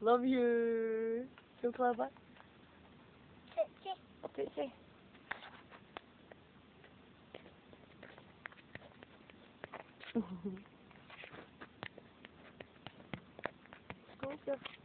love you. Can we play a bye? Okay, say. Okay, say. Let's go, yeah.